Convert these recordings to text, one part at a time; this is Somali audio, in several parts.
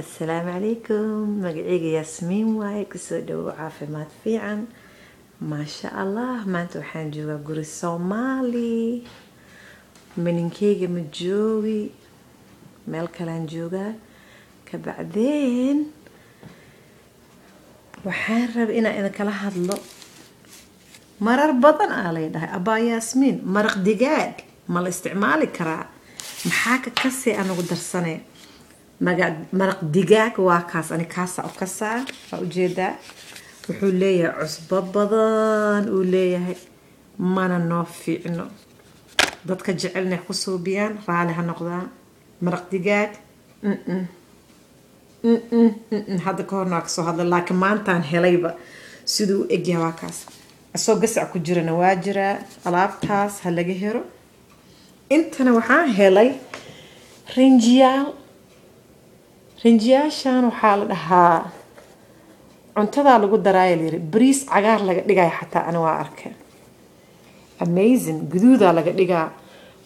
assalaamu calaykum magaceyga yaasmiin waaye ku soo dhawow caafimaad fiican maasha allah maanta waxaan joogaa guri soomaali mininkeyga ma joogi meel kalean joogaa kabacdeen waxaan rabay inaan idinkala hadlo. Marar badan aa lay dhahay abaa yaasmiin maraq digaag ma la isticmaali karaa maxaa ka kasee anagu darsanee maraq digaag waa kaas ani kaasa u kasaa waa u jeedaa wuxuu leeyahay cusbo badan uu leeyahay mana noo fiicno. Dadka jecel inay ku suubiyaan raali ha noqdaan. Maraq digaag hadda ka horna waa ka soo hadla laakiin maantaan helayba siduu u egyahay waa kaas. Asoo gasac ku jirana waa jiraa alaabtaas ha laga helo. Intana waxaan helay rinjiyaal rinjiyaashan waxaa la dhahaa cuntadaa lagu daraaya layiri bariis cagaar laga dhigaya xataa ani waa arkay. Amazing guduudaa laga dhigaa.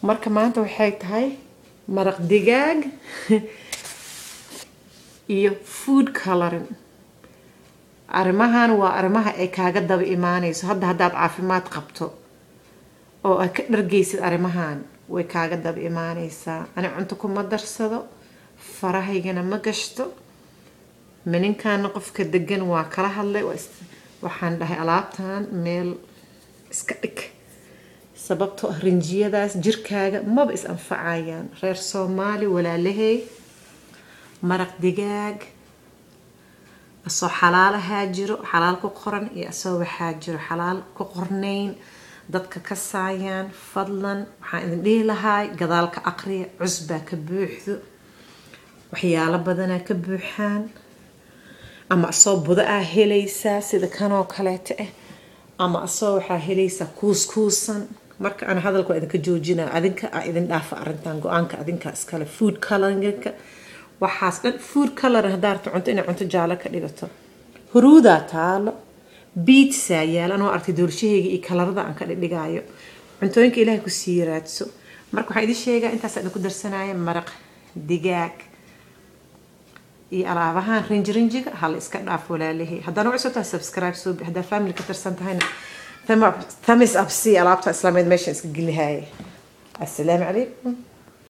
Marka maanta waxay tahay maraq digaag iyo food coloring. Arrimahan waa arrimaha ay kaaga daba imaanayso hadda haddaad caafimaad qabto oo aad ka dhargeysid arrimahan way kaaga daba imaanaysaa. Ani cunto kuma darsado farahaygana ma gashto. Mininkaana qofka degan waa kala hadlay waxaan dhahay alaabtan meel iska dhig. Sababtoo ah rinjiyadaas jirkaaga maba is anfacayaan. Reer soomaali walaalahey maraq digaag asoo xalaalahaa jiro xalaal ku qoran iyo asoo waxaa jiro xalaal ku qornayn. Dadka ka saayaan fadlan waxaan idin dhihi lahaa gadaalka aqriya cusbaa ka buuxdo waxyaalo badanaa ka buuxaan ama asoo budo aa helaysaa sida kanoo kaleeto ah ama asoo waxaa helaysaa kuuskuusan marka aan hadalka waa idinka joojinaa adinka idin dhaafa arrintan go'aanka adinka iskale food colorinka waxaas dhan food color haddaa rabto cunto inay cunto jaalo ka dhigato. Huruudaa taalo biitsaa yaalla anoo artay doorshahayga iyo kalarada aan ka dhigaayo cuntooyinka ilaahay ku sii raadso marka waxaan idin sheegaa intaas idinku darsanaya maraq digaag iyo alaabahaan rinji rinjiga hala iska dhaaf walaalahey haddana cusub tahay subscribe soo bi haddaa family ka tirsan tahayna. Thamis up si alaabta islaameed meeshaan iska gelihaaye assalaamu calaykum